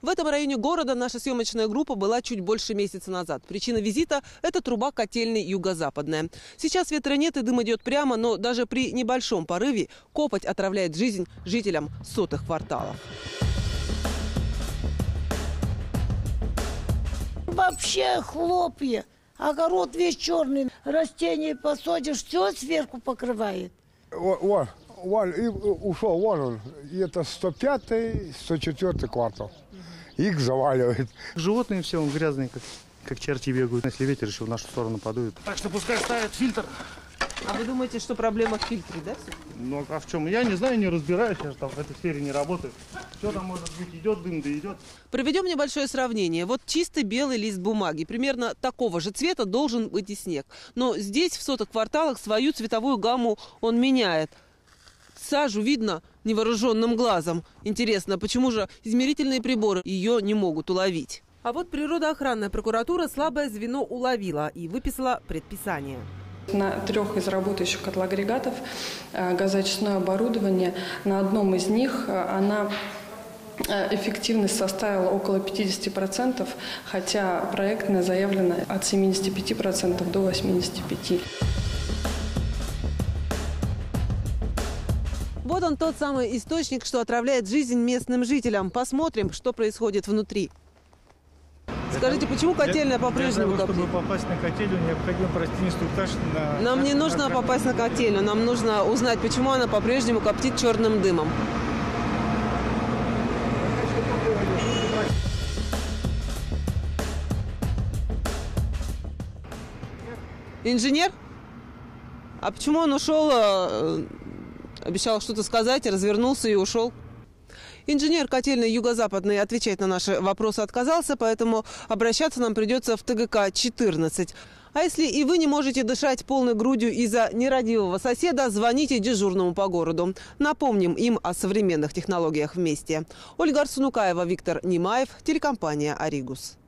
В этом районе города наша съемочная группа была чуть больше месяца назад. Причина визита – это труба котельной юго-западная. Сейчас ветра нет и дым идет прямо, но даже при небольшом порыве копоть отравляет жизнь жителям сотых кварталов. Вообще хлопья. Огород весь черный. Растения посадишь, все сверху покрывает. О- Вон, вон, и ушел, вон он. И это 105 104 квартал. Их заваливает. Животные все он грязные, как, как черти бегают. Если ветер еще в нашу сторону подует. Так что пускай ставят фильтр. А вы думаете, что проблема в фильтре, да? Ну а в чем? Я не знаю, не разбираюсь, я же там в этой сфере не работаю. Что там может быть? Идет дым, да идет. Проведем небольшое сравнение. Вот чистый белый лист бумаги. Примерно такого же цвета должен быть и снег. Но здесь, в сотых кварталах, свою цветовую гамму он меняет. Сажу видно невооруженным глазом. Интересно, почему же измерительные приборы ее не могут уловить? А вот природоохранная прокуратура слабое звено уловила и выписала предписание. На трех из работающих котлоагрегатов э, газоочистное оборудование, на одном из них э, она э, эффективность составила около 50%, хотя проектная заявлена от 75% до 85%. Вот он тот самый источник, что отравляет жизнь местным жителям. Посмотрим, что происходит внутри. Скажите, почему котельная по-прежнему коптит? чтобы попасть на котелью, необходимо пройти инструктаж на... Нам не нужно попасть на котельную, нам нужно узнать, почему она по-прежнему коптит черным дымом. Инженер? А почему он ушел, э, обещал что-то сказать, развернулся и ушел? Инженер котельной юго-западной отвечать на наши вопросы отказался, поэтому обращаться нам придется в ТГК-14. А если и вы не можете дышать полной грудью из-за нерадивого соседа, звоните дежурному по городу. Напомним им о современных технологиях вместе. Ольга Арсунукаева, Виктор Немаев, телекомпания «Оригус».